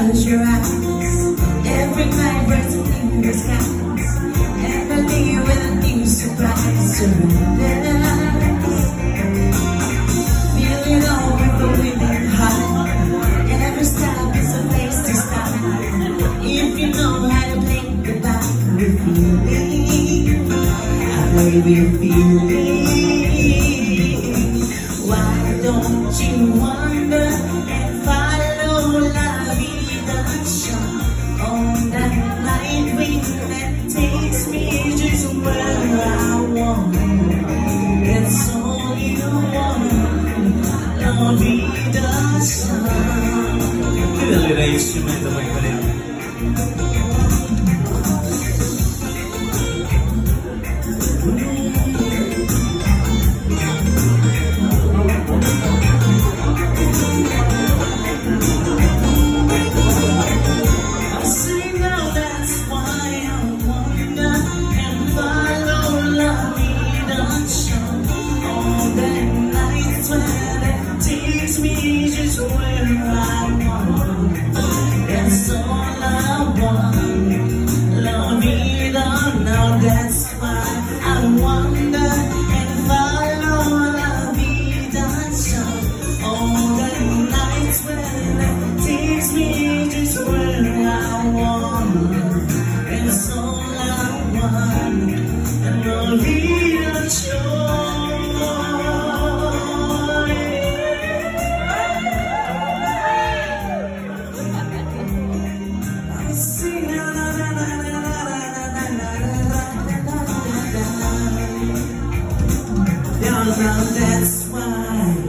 close your eyes. Everybody breaks a thing the sky Everything with a new surprise. Surprise Feeling all with Every stop is a place to stop If you know how to play the vibe With you, Kailangan ayos yung mga damay pa rin. All that night sweating takes me just where I want. around, that's why.